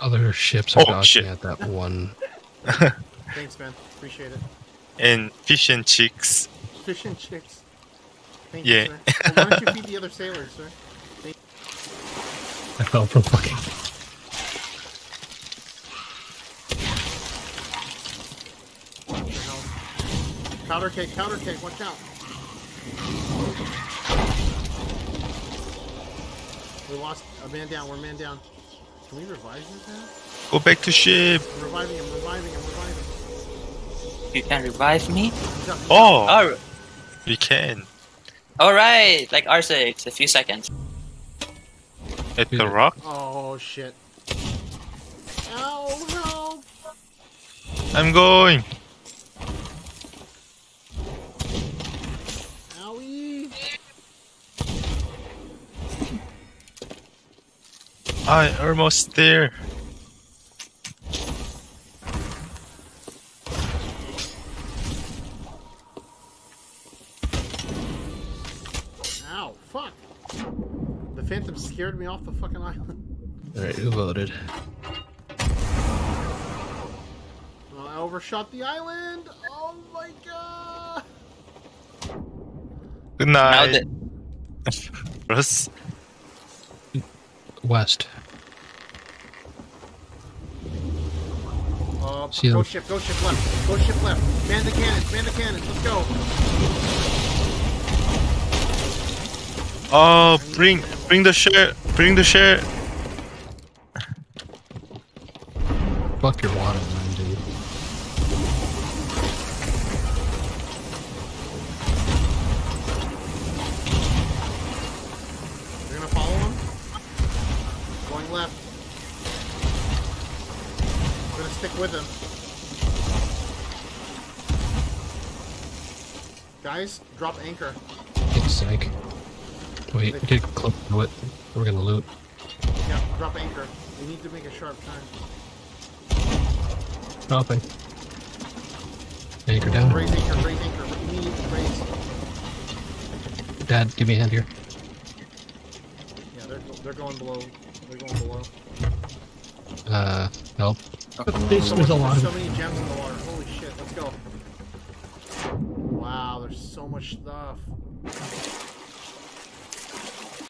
Other ships are Oh, docking shit. at that one. Thanks, man. Appreciate it. And fish and chicks. Fish and chicks. Thank Yeah. you, sir. Well, why don't you feed the other sailors, sir? I fell from fucking. What the hell? Powder keg, powder keg, watch out. We lost a man down, we're man down. Can we revive this now? Go back to ship. I'm reviving him, reviving him, reviving him. You can revive me? He's up, he's up. Oh, Oh, we can. alright. Like R6, a few seconds. At the rock. Oh, shit. Ow, help! I'm going. I almost there. Ow, fuck! The Phantom scared me off the fucking island. Alright, who voted? Oh, I overshot the island! Oh my god! Good night. Russ. West. See go them. ship, go ship left, go ship left. Man the cannons, man the cannons, let's go. Oh, bring, bring the share, bring the share. Fuck your water line, dude. You're gonna follow him? Going left. Stick with him. Guys, drop anchor. Get psych. Wait, we close to it. We're gonna loot. Yeah, drop anchor. We need to make a sharp turn. Dropping. Anchor down. Raise anchor, raise anchor. Immediately raise. Dad, give me a hand here. Yeah, they're, they're going below. They're going below. Uh, Nope. There's, so a lot. So many gems in the water. Holy shit! Let's go. Wow, there's so much stuff.